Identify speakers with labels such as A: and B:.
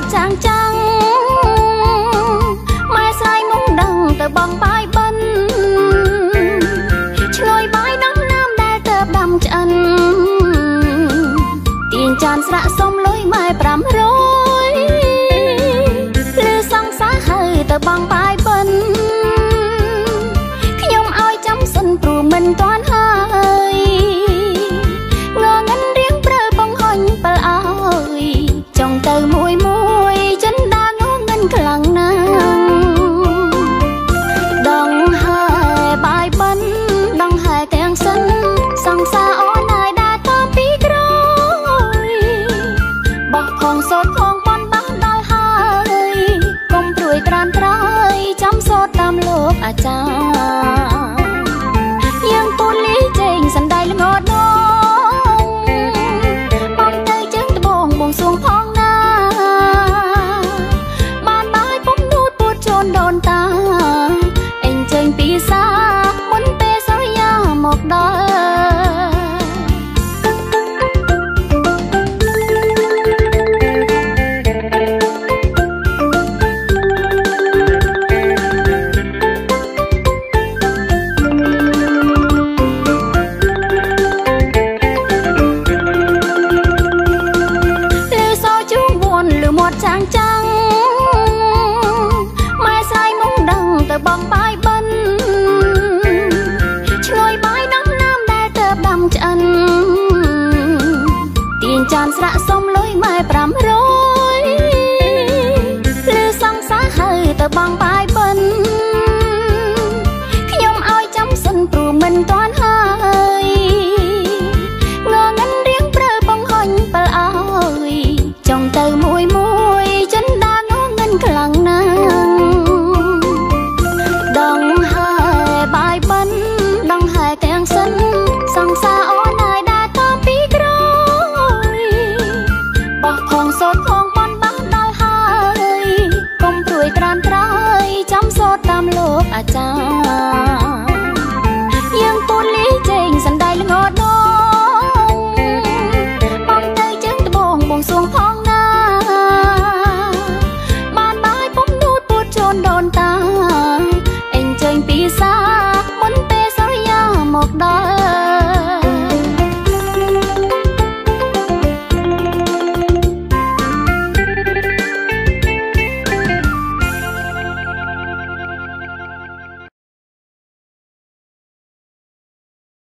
A: ត់ចាងចាំងម៉ែស្រីមុំដឹងទៅបងបាយបិនឆ្ងយបាយដំណាំដែលទៅដាំឆ្អិនទាញចានស្រាក់សុំលុយម៉ែ500លឺសង្សារហើយទៅបងបាយបិនខ្ញុំឲ្យចាំសិនព្រោះមិនទាន់ តាមលោកអាចា ត់ចាំងចាំងម៉ែស្រីមុងដឹងទៅបំបាយបិណ្ឌឈ្ងុយបាយដំណាំដែលទៅដំឆ្អិនទាញចានស្រាក់សុំលុយម៉ែ500ឬសង្សារហើយទៅបង មួយមួយចិនដាងងិនខ្លាំងណាស់ដងហើយបាយបិនដងហើយទាំងសិនសង្សារអូនហើយដាតពីក្រោយបោះផងសោតផងបនបោះដល់ហើយកុំព្រួយត្រានត្រៃចាំសោតតាមលោកអាចារ្យ